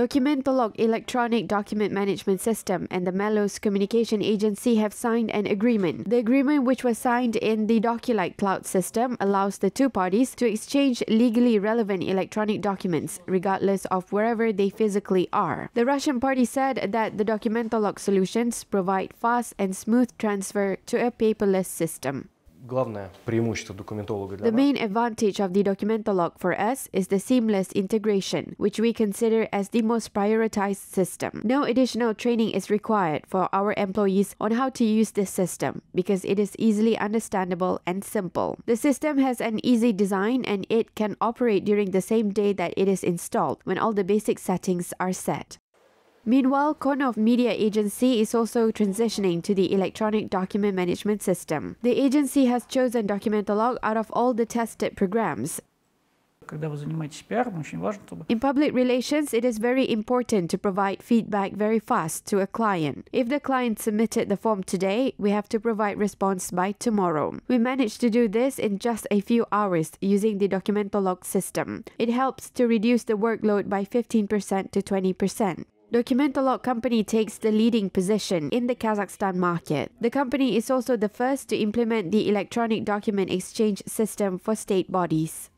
Documentolog Electronic Document Management System and the Melos Communication Agency have signed an agreement. The agreement, which was signed in the Doculite cloud system, allows the two parties to exchange legally relevant electronic documents, regardless of wherever they physically are. The Russian party said that the Documentolog solutions provide fast and smooth transfer to a paperless system. The main advantage of the Documentolog for us is the seamless integration, which we consider as the most prioritized system. No additional training is required for our employees on how to use this system because it is easily understandable and simple. The system has an easy design and it can operate during the same day that it is installed when all the basic settings are set. Meanwhile, Konov Media Agency is also transitioning to the electronic document management system. The agency has chosen Documentolog out of all the tested programs. In public relations, it is very important to provide feedback very fast to a client. If the client submitted the form today, we have to provide response by tomorrow. We managed to do this in just a few hours using the Documentolog system. It helps to reduce the workload by 15% to 20%. Documentolog company takes the leading position in the Kazakhstan market. The company is also the first to implement the electronic document exchange system for state bodies.